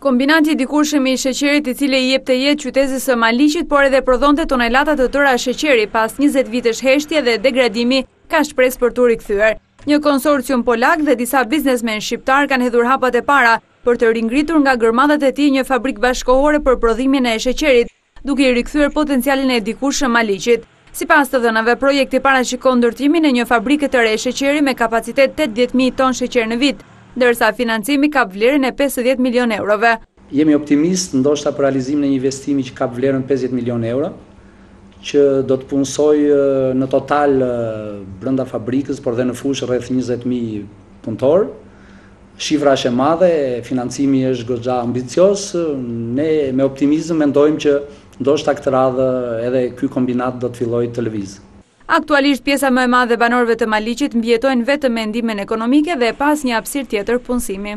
Kombinati i dikurshëm i sheqerit i cili i jepte jetë qytezës së Maliqit, por edhe prodhonte tonelata të tëra sheqeri pas 20 vitesh heshtje dhe degradimi ka shpres për të rikëthyër. Një konsorcium polak dhe disa biznesmenë shqiptarë kanë hedhur hapat e para për të ringritur nga gërmadat e tij një fabrikë bashkëkohore për prodhimin e sheqerit duke i rikthyer potencialin e dikurshëm Maliqit. Sipas të dhënave, projekti parashikon ndërtimin e një fabrike të re sheqeri me kapacitet tetëdhjetë mijë ton sheqer në vit, ndërsa financimi kap vlerën e pesëdhjetë milionë eurove. Jemi optimistë ndoshta për realizimin e një investimi që kap vlerën pesëdhjetë milionë euro, që do të punësojë në total brenda fabrikës, por dhe në fushë rreth njëzet mijë punëtorë. Shifra është e madhe, financimi është goxha ambicioz, ne me optimizëm mendojmë që ndoshta këtë radhë edhe ky kombinat do të fillojë të lëvizë. Aktualisht pjesa më e madhe e banorëve të Maliqit mbijetojnë vetëm me ndihmën ekonomike dhe pa asnjë hapësirë tjetër punësimi.